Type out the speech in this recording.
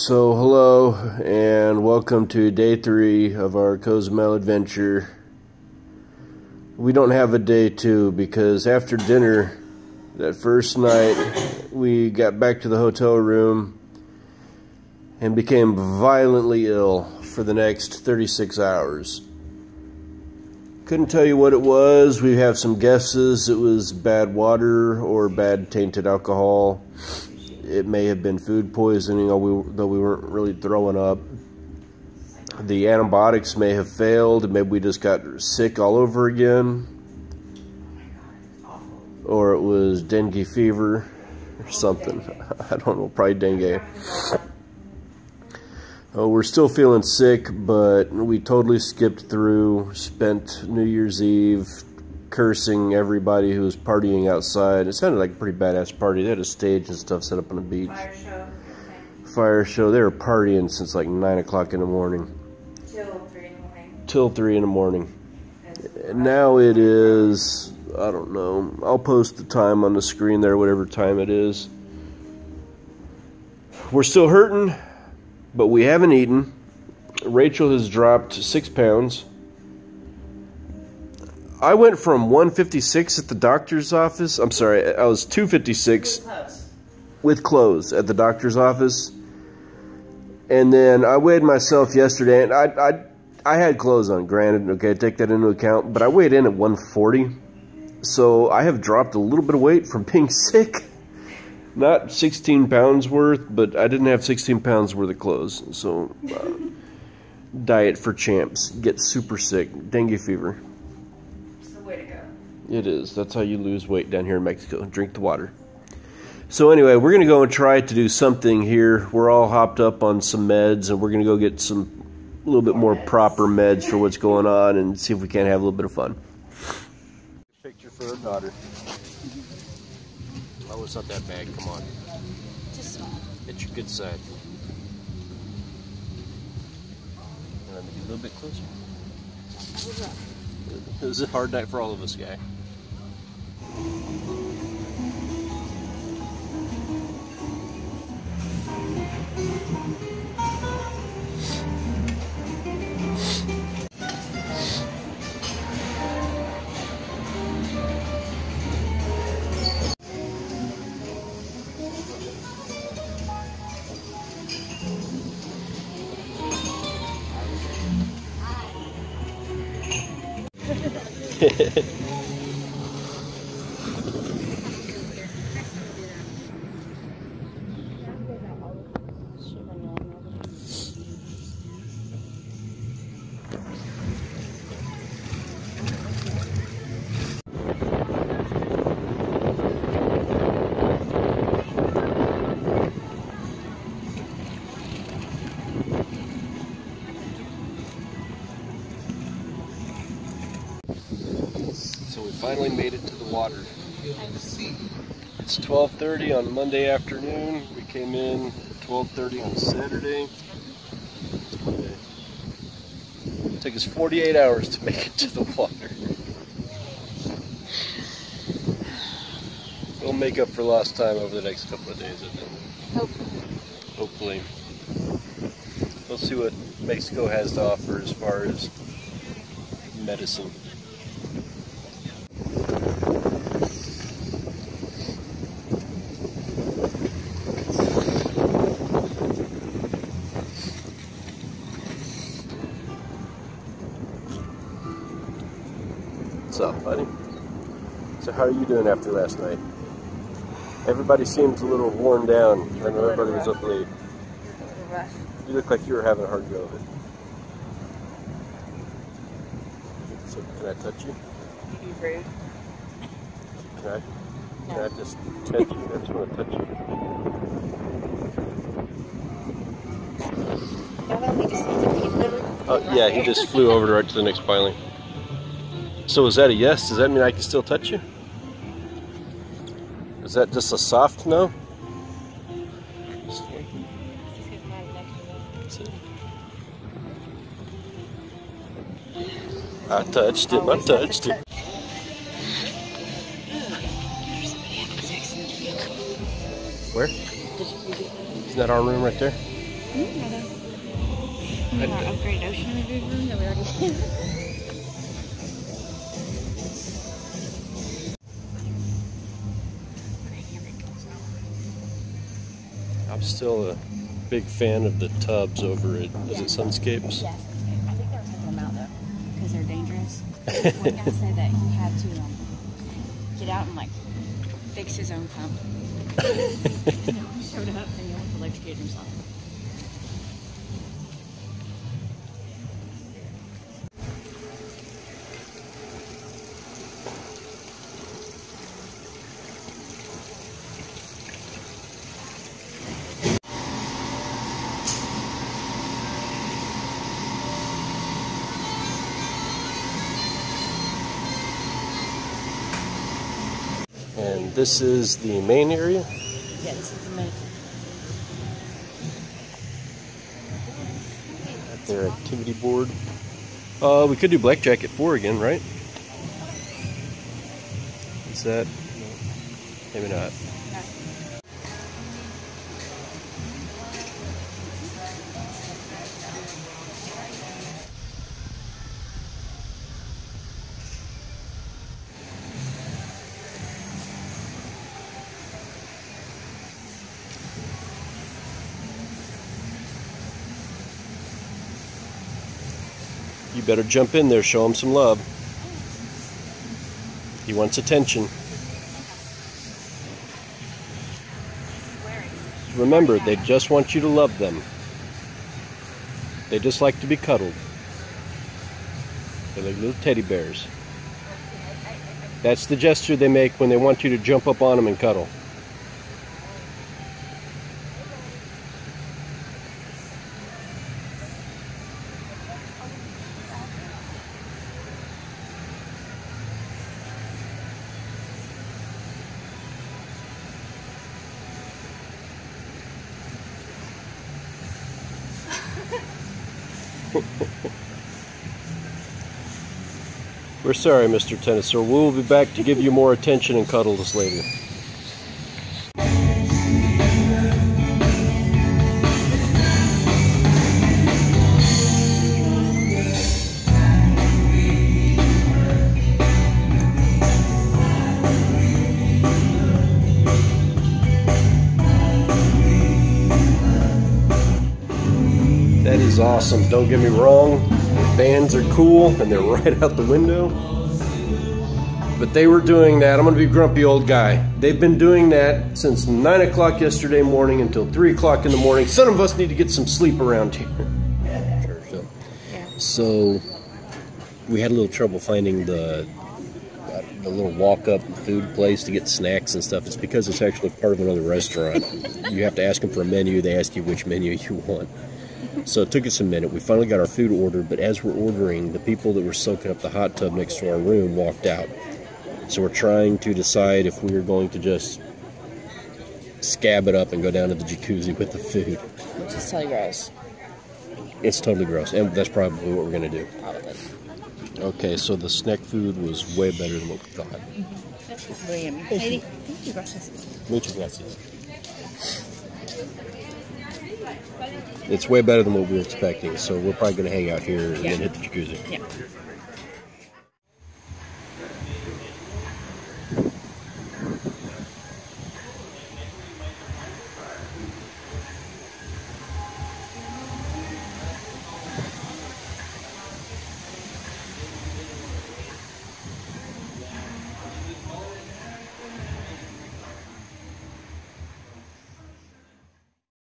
So, hello and welcome to day three of our Cozumel adventure. We don't have a day two because after dinner, that first night, we got back to the hotel room and became violently ill for the next 36 hours. Couldn't tell you what it was. We have some guesses. It was bad water or bad tainted alcohol. It may have been food poisoning, although we, though we weren't really throwing up. The antibiotics may have failed. Maybe we just got sick all over again. Or it was dengue fever or something. I don't know, probably dengue. Oh, we're still feeling sick, but we totally skipped through, spent New Year's Eve cursing everybody who was partying outside. It sounded like a pretty badass party. They had a stage and stuff set up on the beach. Fire show. Fire show. They were partying since like 9 o'clock in the morning. Till 3 in the morning. Till 3 in the morning. Now it is, I don't know. I'll post the time on the screen there, whatever time it is. We're still hurting, but we haven't eaten. Rachel has dropped six pounds. I went from 156 at the doctor's office. I'm sorry, I was 256 with clothes at the doctor's office. And then I weighed myself yesterday, and I, I, I had clothes on, granted, okay, take that into account, but I weighed in at 140. So I have dropped a little bit of weight from being sick. Not 16 pounds worth, but I didn't have 16 pounds worth of clothes. So, uh, diet for champs. Get super sick. Dengue fever. It is. That's how you lose weight down here in Mexico. Drink the water. So anyway, we're going to go and try to do something here. We're all hopped up on some meds, and we're going to go get some a little bit more proper meds for what's going on, and see if we can't have a little bit of fun. Picture for our daughter. Oh, it's not that bad. Come on. Just. It's your good side. Let me get a little bit closer. It was a hard night for all of us, guy. We finally made it to the water. It's 12:30 on Monday afternoon. We came in at 12:30 on Saturday. It took us 48 hours to make it to the water. We'll make up for lost time over the next couple of days, I think. Hopefully. We'll see what Mexico has to offer as far as medicine. What's up, buddy? So how are you doing after last night? Everybody seems a little worn down. I know everybody was up late. You look like you were having a hard go of it. So can I touch you? You be rude. Can I? Can I just touch you? I just want to touch you. Oh yeah, he just flew over right to the next piling. So is that a yes? Does that mean I can still touch you? Is that just a soft no? I touched it. I touched it. Where? Isn't that our room right there? We have our upgraded ocean reviewed room that we already I'm still a big fan of the tubs over at is it Sunscapes? Yes, I think they were taking them out though because they're dangerous. One guy said that he had to um, get out and like fix his own pump. he showed up and he almost electrocuted himself. And this is the main area. Yeah, this is the main. at their activity board. Uh, we could do blackjack at four again, right? Is that maybe not? You better jump in there, show him some love. He wants attention. Remember, they just want you to love them. They just like to be cuddled. They're like little teddy bears. That's the gesture they make when they want you to jump up on them and cuddle. We're sorry, Mr. Tenniser. We'll be back to give you more attention and cuddles later. That is awesome. Don't get me wrong. Bands are cool and they're right out the window. But they were doing that. I'm going to be a grumpy old guy. They've been doing that since 9 o'clock yesterday morning until 3 o'clock in the morning. Some of us need to get some sleep around here. So, we had a little trouble finding the the little walk-up food place to get snacks and stuff. It's because it's actually part of another restaurant. you have to ask them for a menu. They ask you which menu you want. So it took us a minute. We finally got our food ordered, but as we're ordering, the people that were soaking up the hot tub next to our room walked out. So we're trying to decide if we are going to just scab it up and go down to the jacuzzi with the food. Which is totally gross. It's totally gross, and that's probably what we're going to do. Probably. Okay, so the snack food was way better than what we thought. William. Lady, thank you, gracias. Muchas gracias. It's way better than what we were expecting, so we're probably going to hang out here and Yeah. then hit the jacuzzi. Yeah.